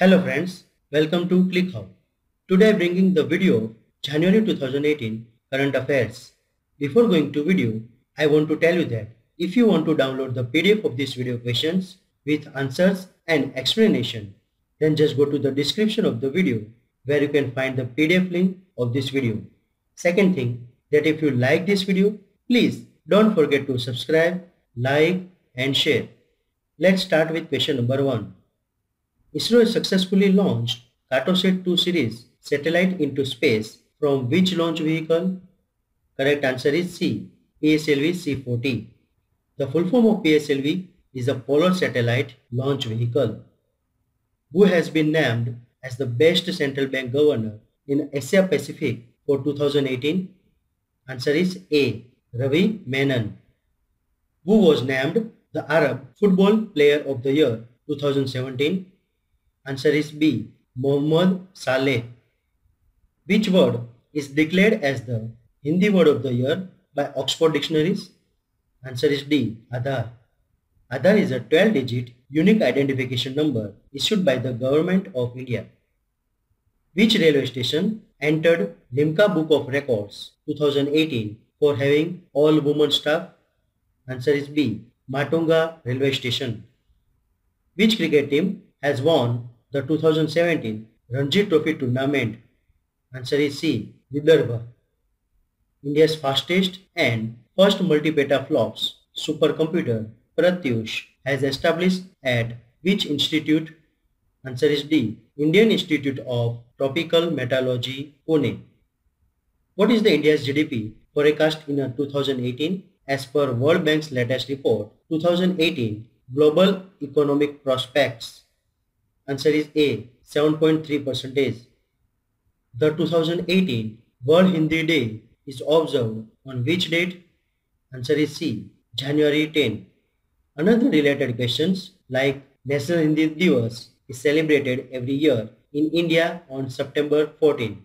Hello friends, welcome to ClickHow. Today bringing the video January 2018 current affairs. Before going to video, I want to tell you that if you want to download the PDF of these video questions with answers and explanation, then just go to the description of the video where you can find the PDF link of this video. Second thing, that if you like this video, please don't forget to subscribe, like and share. Let's start with question number 1. ISRO has successfully launched Cartosat 2 series satellite into space from which launch vehicle? Correct answer is C. PSLV C-40. The full form of PSLV is a Polar Satellite Launch Vehicle. Who has been named as the best central bank governor in Asia Pacific for 2018? Answer is A. Ravi Menon. Who was named the Arab Football Player of the Year 2017? Answer is B. Mohammad Saleh. Which word is declared as the Hindi word of the year by Oxford Dictionaries? Answer is D. Aadhaar. Aadhaar is a 12-digit unique identification number issued by the Government of India. Which railway station entered Limca Book of Records 2018 for having all women staff? Answer is B. Matunga Railway Station. Which cricket team has won the 2017 Ranji Trophy tournament? Answer is C. Vidarbha. India's fastest and first multi-petaflops supercomputer Pratyush has established at which institute? Answer is D. Indian Institute of Tropical Meteorology, Pune. What is the India's GDP forecast in 2018? As per World Bank's latest report, 2018 Global Economic Prospects. Answer is A. 7.3 percentage. The 2018 World Hindi Day is observed on which date? Answer is C. January 10. Another related questions like National Hindi Divas is celebrated every year in India on September 14.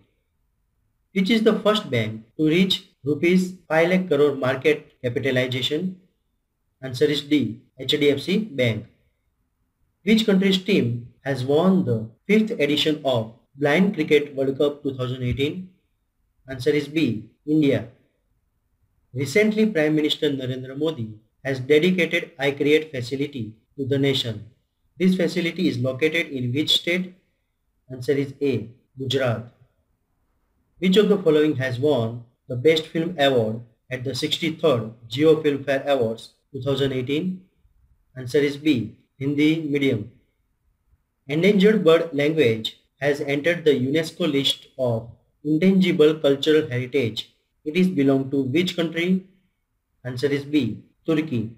Which is the first bank to reach rupees 5 lakh crore market capitalization? Answer is D. HDFC Bank. Which country's team has won the 5th edition of Blind Cricket World Cup 2018? Answer is B. India. Recently Prime Minister Narendra Modi has dedicated iCreate facility to the nation. This facility is located in which state? Answer is A. Gujarat. Which of the following has won the Best Film Award at the 63rd Jio Filmfare Awards 2018? Answer is B. Hindi Medium. Endangered bird language has entered the UNESCO list of intangible cultural heritage. It is belong to which country? Answer is B. Turkey.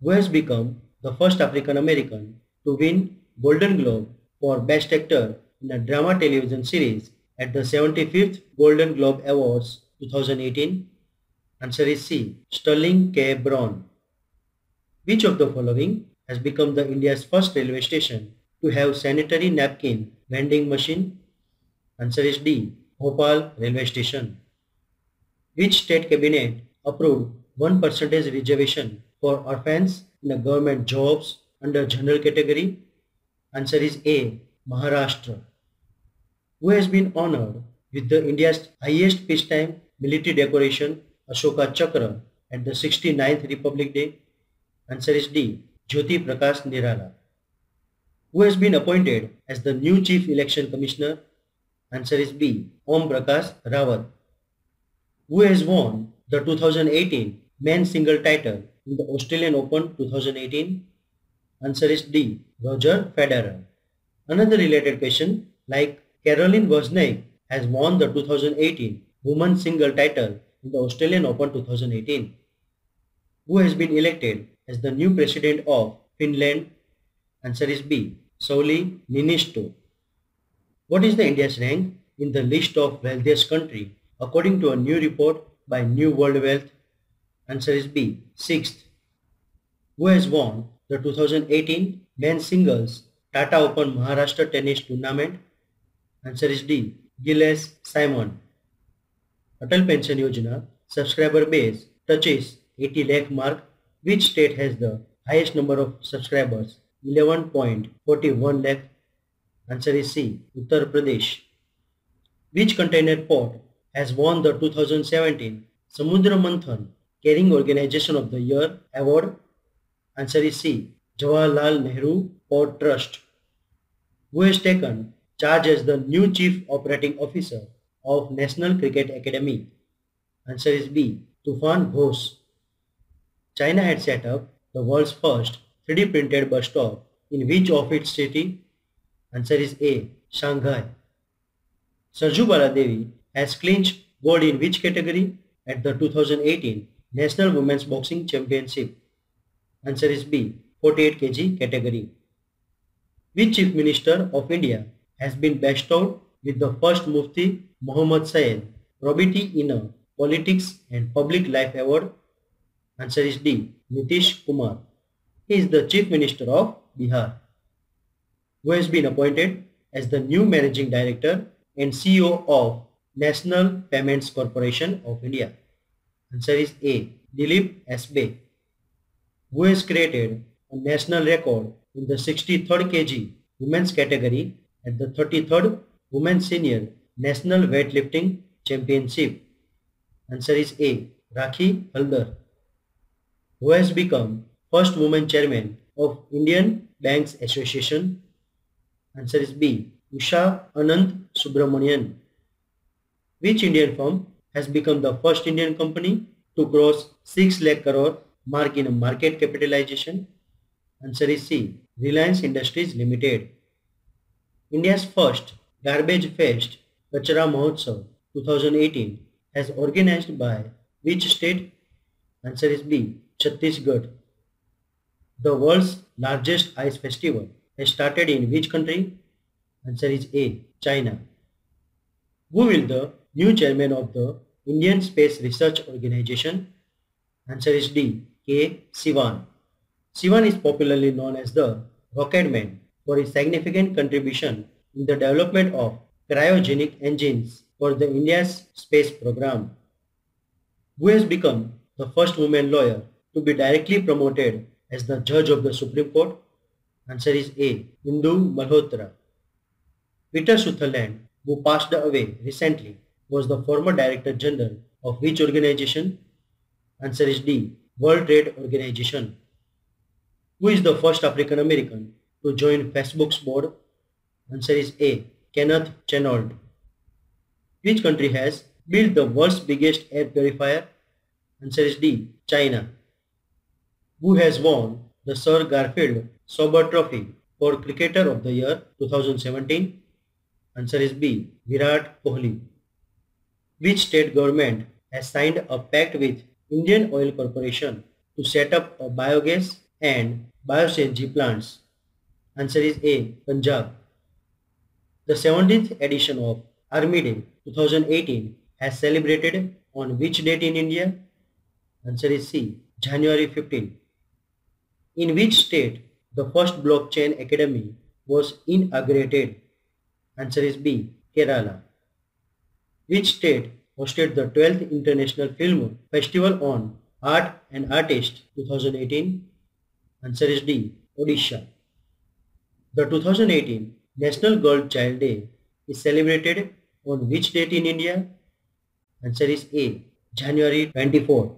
Who has become the first African American to win Golden Globe for Best Actor in a drama television series at the 75th Golden Globe Awards 2018? Answer is C. Sterling K. Brown. Which of the following has become the India's first railway station to have sanitary napkin vending machine? Answer is D. Bhopal Railway Station. Which state cabinet approved 1 percentage reservation for orphans in the government jobs under general category? Answer is A. Maharashtra. Who has been honored with the India's highest peacetime military decoration Ashoka Chakra at the 69th Republic Day? Answer is D. Jyoti Prakash Nirala. Who has been appointed as the new Chief Election Commissioner? Answer is B. Om Prakash Rawat. Who has won the 2018 men's single title in the Australian Open 2018? Answer is D. Roger Federer. Another related question like Caroline Wozniacki has won the 2018 women's single title in the Australian Open 2018. Who has been elected as the new president of Finland? Answer is B. Sauli Niinisto. What is the India's rank in the list of wealthiest country according to a new report by New World Wealth? Answer is B. Sixth. Who has won the 2018 men's singles Tata Open Maharashtra Tennis Tournament? Answer is D. Gilles Simon. Atal Pension Yojana subscriber base touches 80 lakh mark. Which state has the highest number of subscribers? 11.41 lakh. Answer is C. Uttar Pradesh. Which container port has won the 2017 Samudra Manthan Caring Organization of the Year award? Answer is C. Jawaharlal Nehru Port Trust. Who has taken charge as the new Chief Operating Officer of National Cricket Academy? Answer is B. Tufan Ghosh. China had set up the world's first 3D printed bus stop in which of its city? Answer is A. Shanghai. Sarjubala Devi has clinched gold in which category at the 2018 National Women's Boxing Championship? Answer is B. 48 kg category. Which Chief Minister of India has been bestowed with the first Mufti Muhammad Syed Probity in a Politics and Public Life Award? Answer is D. Nitish Kumar. He is the Chief Minister of Bihar, who has been appointed as the new Managing Director and CEO of National Payments Corporation of India. Answer is A. Dilip Asbe, who has created a national record in the 63rd kg women's category at the 33rd Women's Senior National Weightlifting Championship. Answer is A. Rakhi Haldar, who has become first woman chairman of Indian Banks Association. Answer is B. Usha Anand Subramanian. Which Indian firm has become the first Indian company to cross 6 lakh crore mark in market capitalization? Answer is C. Reliance Industries Limited. India's first Garbage Fest Kachra Mahotsav 2018 has organized by which state? Answer is B. Chhattisgarh. The world's largest ice festival has started in which country? Answer is A. China. Who will the new chairman of the Indian Space Research Organization? Answer is D. K. Sivan. Sivan is popularly known as the Rocket Man for his significant contribution in the development of cryogenic engines for the India's space program. Who has become the first woman lawyer to be directly promoted as the judge of the Supreme Court? Answer is A. Indu Malhotra. Peter Sutherland, who passed away recently, was the former Director General of which organization? Answer is D. World Trade Organization. Who is the first African American to join Facebook's board? Answer is A. Kenneth Chenault. Which country has built the world's biggest air purifier? Answer is D. China who has won the Sir Garfield Sobers Trophy for Cricketer of the Year 2017? Answer is B. Virat Kohli. Which state government has signed a pact with Indian Oil Corporation to set up a biogas and bio-CNG plants? Answer is A. Punjab. The 17th edition of Army Day 2018 has celebrated on which date in India? Answer is C. January 15. In which state the first blockchain academy was inaugurated? Answer is B. Kerala. Which state hosted the 12th International Film Festival on Art and Artist 2018? Answer is D. Odisha. The 2018 National Girl Child Day is celebrated on which date in India? Answer is A. January 24.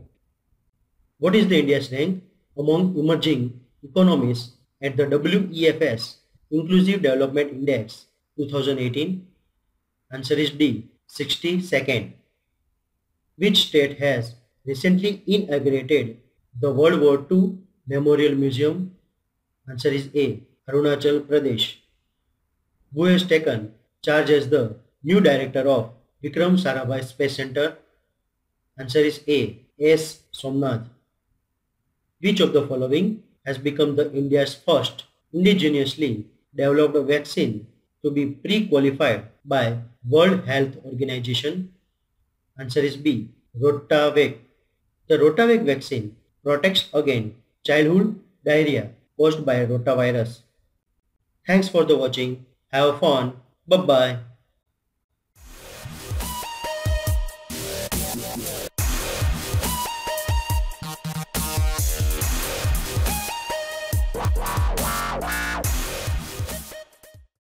What is the India's rank among emerging economies at the WEF's Inclusive Development Index 2018? Answer is D. 62nd. Which state has recently inaugurated the World War II Memorial Museum? Answer is A. Arunachal Pradesh. Who has taken charge as the new director of Vikram Sarabhai Space Center? Answer is A. S. Somnath. Which of the following has become the India's first indigenously developed vaccine to be pre-qualified by World Health Organization? Answer is B. Rotavac. The Rotavac vaccine protects against childhood diarrhea caused by rotavirus. Thanks for the watching. Have fun. Bye-bye.